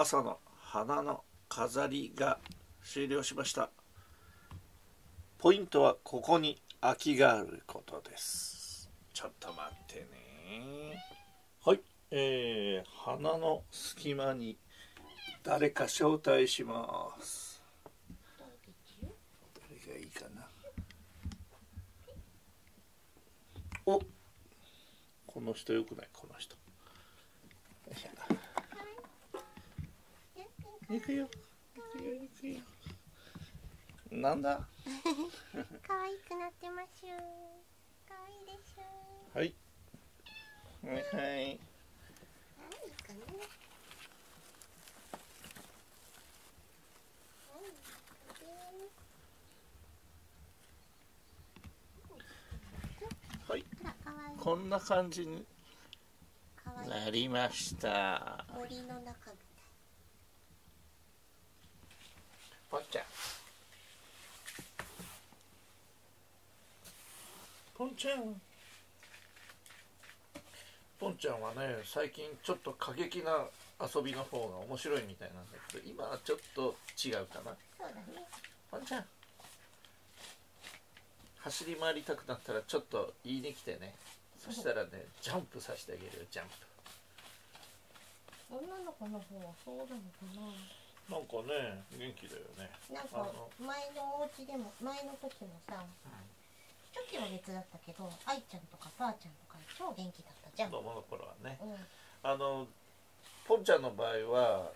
朝の花の飾りが終了しました。ポイントはここに空きがあることです。ちょっと待ってね。はい。えー、花の隙間に誰か招待します。誰がいいかな。おこの人よくない？この人よいしょ行くよ。行くよ。行くよ。なんだ？可愛くなってますよ。可愛いですよはい。はいはい。はい。こんな感じになりました。森の中みたいぽんちゃん。ぽんちゃん。ぽんちゃんはね最近ちょっと過激な遊びの方が面白いみたいなんだけど今はちょっと違うかな。そうだね。ぽんちゃん。走り回りたくなったらちょっと言いに来てね。そしたらねジャンプさせてあげるよジャン女の子の方はそうなのかプなんかね元気だよね。ななんか前のお家でも前の時もさ初期は別だったけど愛ちゃんとかばあちゃんとか超元気だったじゃん。子供の頃はね。うん。あのポンちゃんの場合は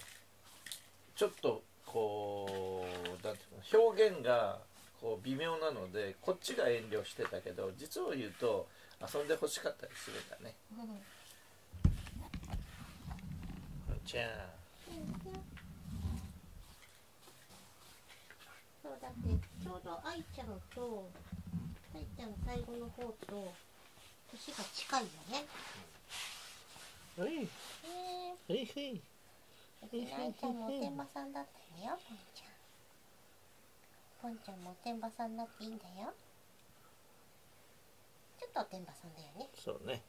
ちょっとこうなんていうの表現がこう微妙なのでこっちが遠慮してたけど実を言うと遊んでほしかったりするんだね。うん。ちゃんそうだってちょうど愛ちゃんと愛ちゃん最後の方と年が近いよね。はい。へえ。はいはい。愛ちゃんもおてんばさんだったよポンちゃん。ポンちゃんもおてんばさんになっていいんだよ。ちょっとおてんばさんだよね。そうね。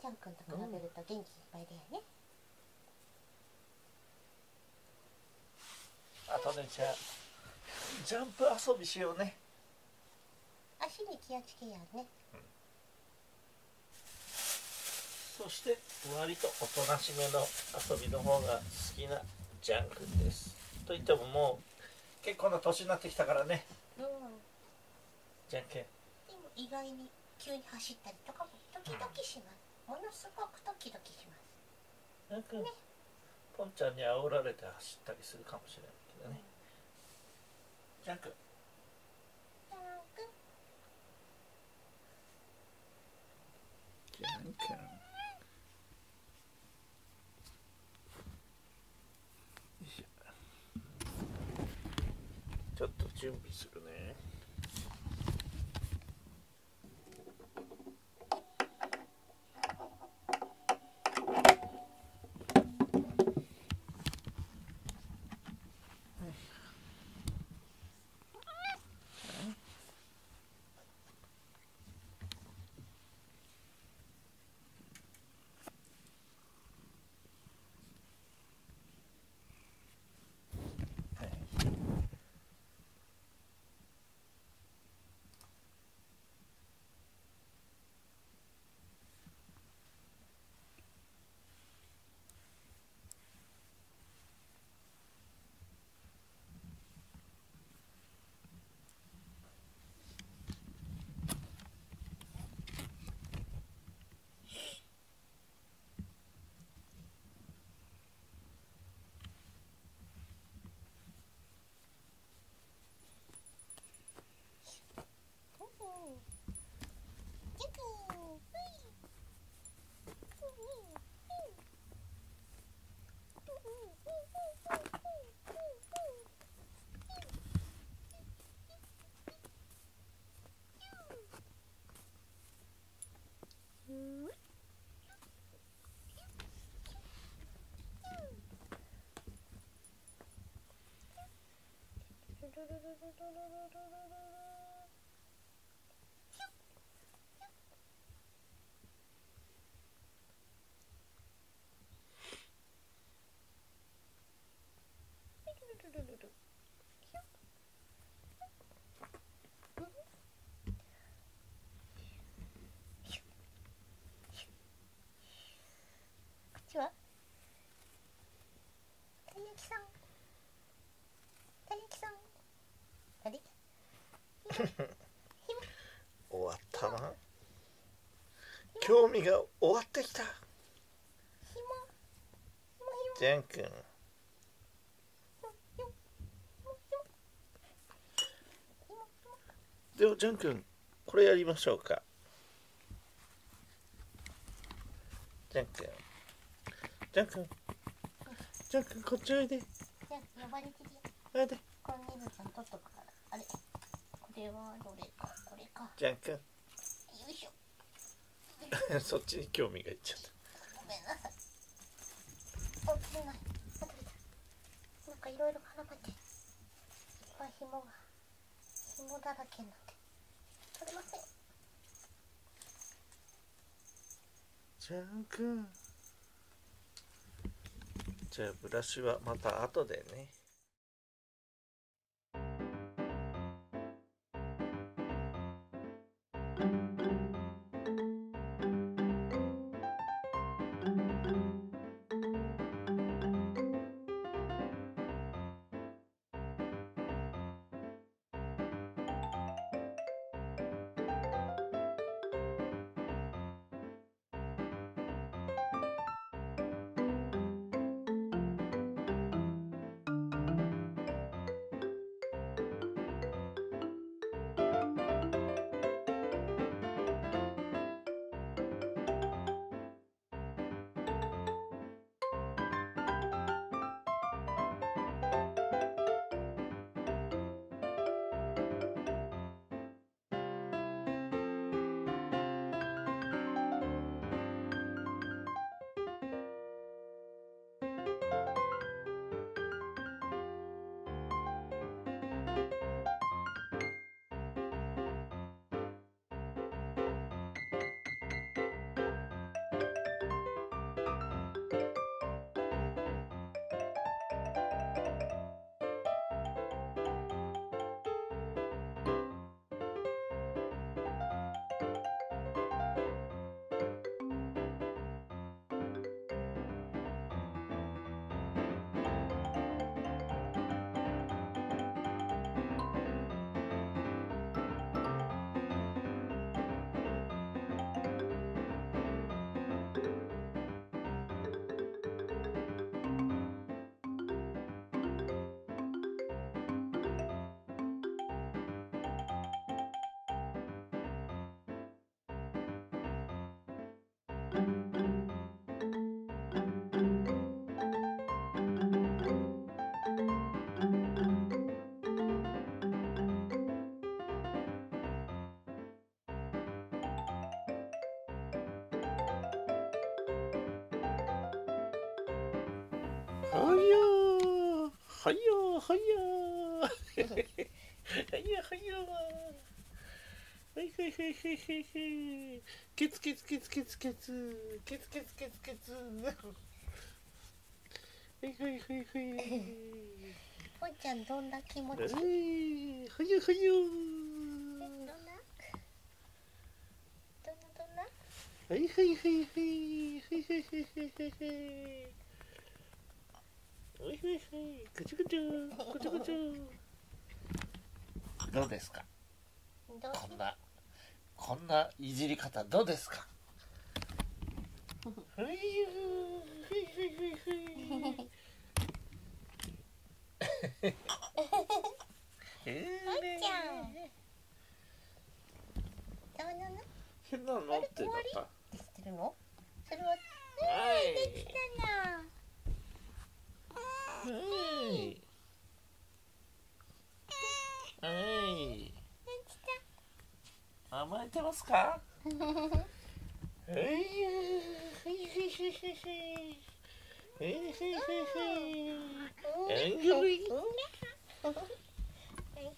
ちゃんくんと比べると元気いっぱいだよね、あとねじゃあジャンプ遊びしようね。足に気をつけようね。そして割とおとなしめの遊びの方が好きなジャン君です。といってももう結構な年になってきたからね。うんジャン君でも意外に急に走ったりとかも時々します。ものすごく時々します。なんか、ポンちゃんに煽られて走ったりするかもしれないけどね。ジャンク。ジャン君ジャンク。ちょっと準備するね。トゥルルルルルルルルルルルルル終わったな。興味が終わってきた。ジャン君。ではジャン君これやりましょうか。ジャン君。ジャン君。ジャン君こっちおいで。じゃあ呼ばれてるよ。おいで。これねずちゃん取っとくれはどれかこれか。ジャン君。よいしょ。そっちに興味がいっちゃった。ごめんなさい。あ取れないあ取れた。なんかいろいろ絡まっていっぱい紐が紐だらけになって。取れません。ジャン君。じゃあブラシはまた後でね はやーはやーはやーはやはやはいはいはいはい。はいはいケツケツケツケツケツケツケツケツケツはい。はいはいはいぽんちゃんどんな気持ちはいはやはやはい。はい。はい。はい。はい。はい。はい。はい。はい。はいはいはいぐちゅぐちゅぐちゅぐちゅどうですか？どう？こんなこんないじり方どうですか？はいよーはいはいはいはいえぽんちゃんどうなの変なのってなったのそれははいできたなはい。はい。甘えてますか？はい。はい。はい。はい。はい。はい。はい。はい。はい。はい。たうんはい。はい。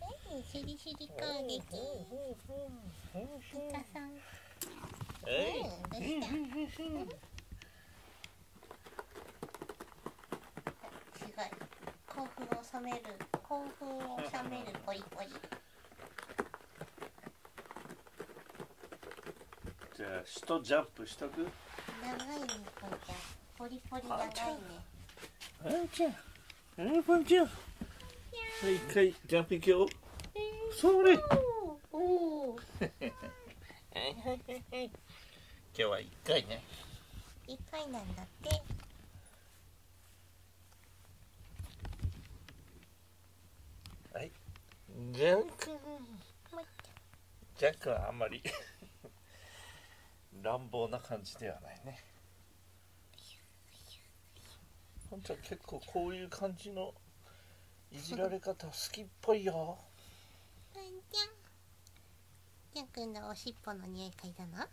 うんうんしりしり攻撃イカさんえうんどうしたすごい興める興奮を収めるポリポリじゃあ一ジャンプしとく？長いねポンちゃん。ポリポリ長いね。あんちゃんあポンちゃんはい一回ジャンプいくよ。それ。おお 今日は一回ね。一回なんだってはいジャンクジャンクはあんまり 乱暴な感じではないね。ほんちゃん結構こういう感じのいじられ方好きっぽいよ。ポンちゃんジャン君のおしっぽの匂い嗅いだな